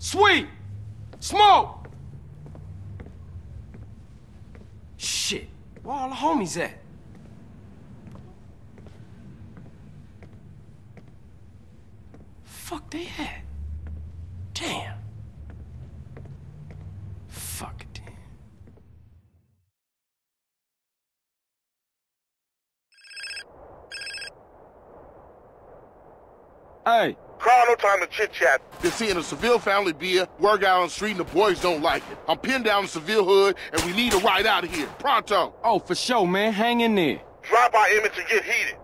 Sweet! Smoke! Shit, where all the homies at? Fuck they at? Damn. Fuck it. Hey, Carl, no time to chit chat. Been seeing a Seville family beer, work out on the street, and the boys don't like it. I'm pinned down in Seville hood, and we need a ride out of here. Pronto. oh, for sure, man. Hang in there. Drop our image and get heated.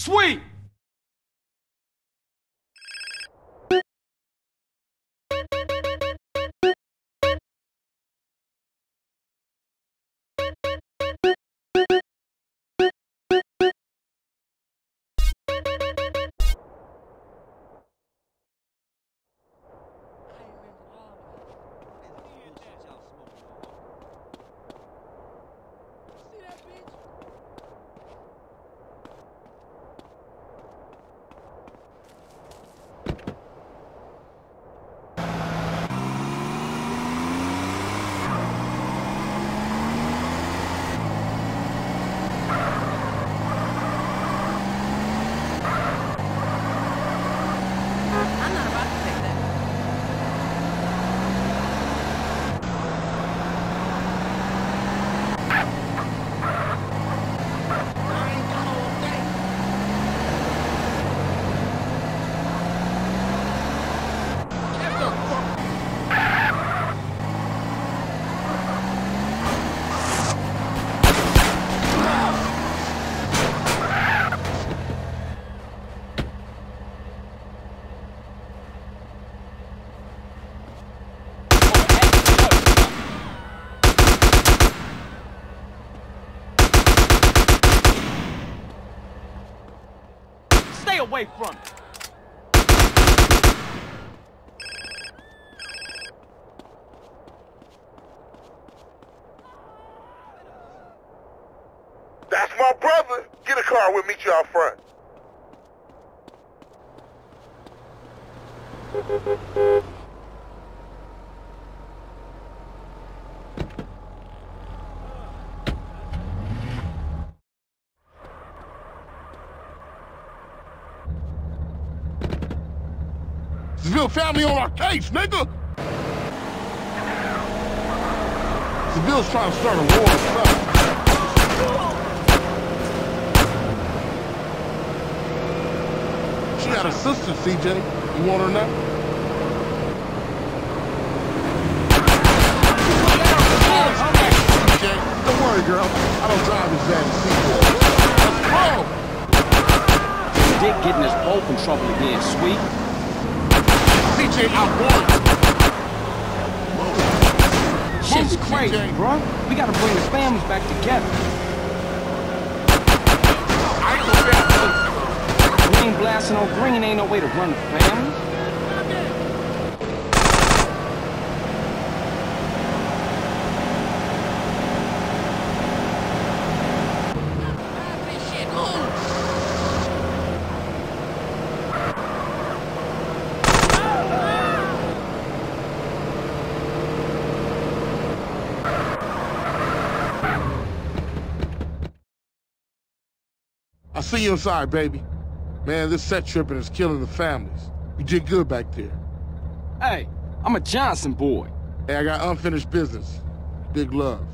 Sweet! I'm not about to take that. Stay away from it. That's my brother. Get a car, we'll meet you out front. Seville family on our case, nigga. Seville's trying to start a war or something. She got a sister, CJ. You want her now? Don't worry, girl. I don't drive! Dick getting us both in trouble again, sweet. CJ, I Shit's crazy, bro. We gotta bring the families back together. I ain't gonna back Green blasting on green ain't no way to run the family. See you inside, baby. Man, this set tripping is killing the families. You did good back there. Hey, I'm a Johnson boy. Hey, I got unfinished business. Big love.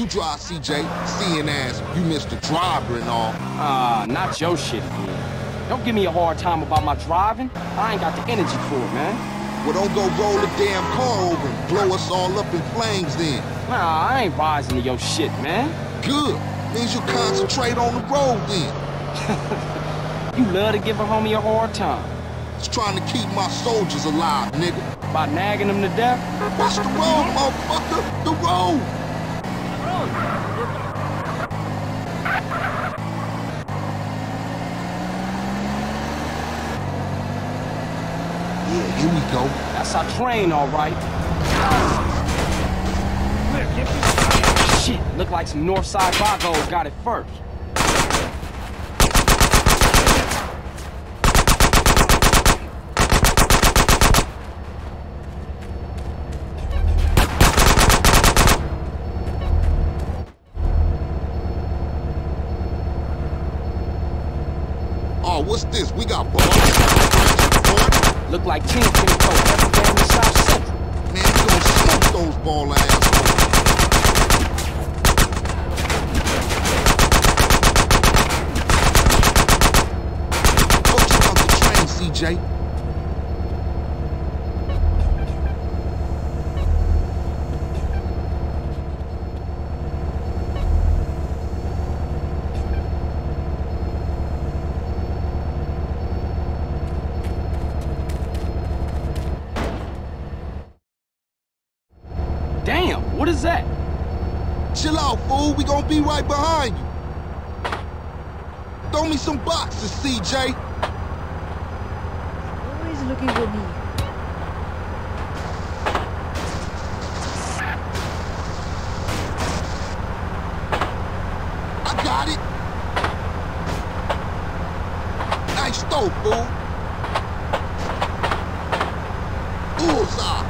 You drive, CJ, seeing as you missed the driver and all. Ah, not your shit again. Don't give me a hard time about my driving. I ain't got the energy for it, man. Well, don't go roll the damn car over and blow us all up in flames then. Nah, I ain't rising to your shit, man. Good. Means you concentrate on the road then. You love to give a homie a hard time. Just trying to keep my soldiers alive, nigga. By nagging them to death? Watch the road, motherfucker. The road. Yeah, here we go. That's our train, all right. Shit, look like some Northside Vagos got it first. Oh, what's this? We got Ballas. Look like King King Coat every day in South Central. Man, we gonna smoke those Ballas assholes. CJ. Damn, what is that? Chill out, fool. We gonna be right behind you. Throw me some boxes, CJ. Always looking for me. I got it. Nice throw, fool. Bullseye.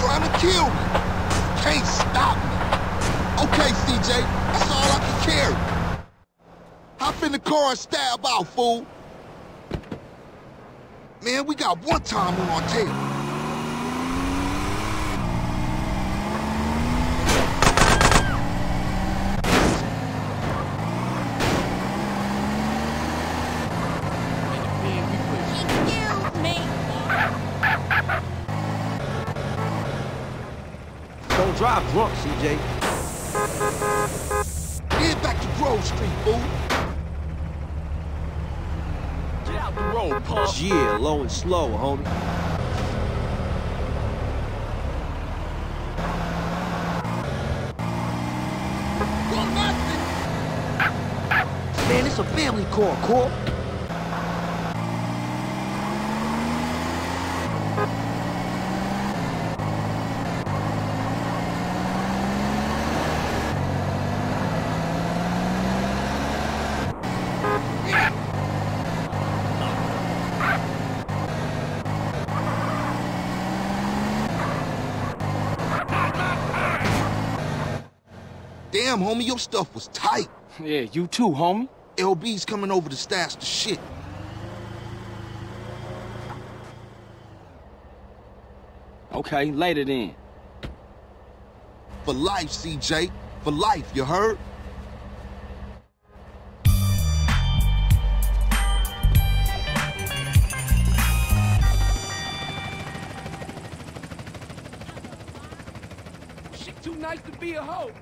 Trying to kill me. Can't stop me. Okay, CJ, that's all I can carry. Hop in the car and stab out, fool. Man, we got one time on our tail. Don't drive drunk, CJ. Head back to Grove Street, fool. Get out the road, punk. Yeah, low and slow, homie. Man, it's a family car, Corp. Damn, homie, your stuff was tight. Yeah, you too, homie. LB's coming over to stash the shit. Okay, later then. For life, CJ. For life, you heard? Shit too nice to be a hoe.